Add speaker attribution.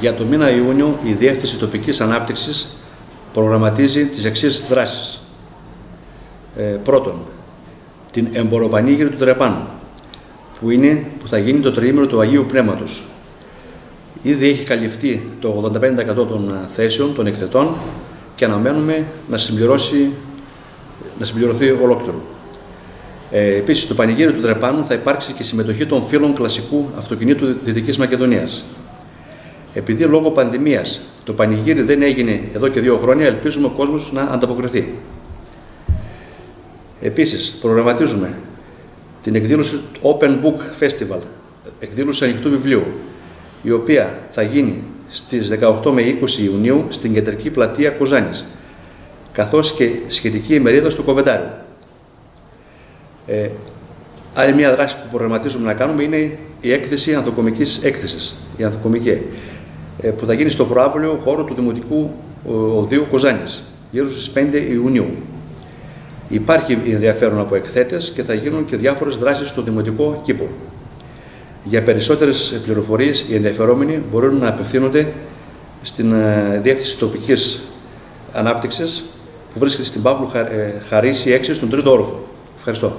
Speaker 1: Για το μήνα Ιούνιο η Διεύθυνση Τοπικής Ανάπτυξης προγραμματίζει τις εξής δράσεις. Ε, πρώτον, την εμποροπανήγυρη του Τρεπάνου, που, είναι, που θα γίνει το τριήμερο του Αγίου Πνεύματος. Ήδη έχει καλυφθεί το 85% των θέσεων των εκθετών και αναμένουμε να, συμπληρώσει, να συμπληρωθεί ολόκληρο. Ε, Επίσης, στο πανηγύρι του Τρεπάνου θα υπάρξει και συμμετοχή των φίλων κλασικού αυτοκινήτου Δυτικής Μακεδονίας. Επειδή λόγω πανδημίας το πανηγύρι δεν έγινε εδώ και δύο χρόνια, ελπίζουμε ο κόσμος να ανταποκριθεί. Επίσης, προγραμματίζουμε την εκδήλωση Open Book Festival, εκδήλωση ανοιχτού βιβλίου, η οποία θα γίνει στις 18 με 20 Ιουνίου στην κεντρική πλατεία Κοζάνης, καθώς και σχετική ημερίδα στο Κοβεντάριο. Ε, άλλη μια δράση που προγραμματίζουμε να κάνουμε είναι η έκθεση ανθοκομικής έκθεσης, η ανθοκομική, ε, που θα γίνει στο προάβλιο χώρο του Δημοτικού Οδείου Κοζάνης, γύρω στις 5 Ιουνίου. Υπάρχει ενδιαφέρον από εκθέτες και θα γίνουν και διάφορες δράσεις στο Δημοτικό Κήπο. Για περισσότερες πληροφορίες οι ενδιαφερόμενοι μπορούν να απευθύνονται στην ε, Διεύθυνση Τοπικής Ανάπτυξης που βρίσκεται στην Παύλου Χαρίση 6 στον τρίτο όροφο. Ευχαριστώ.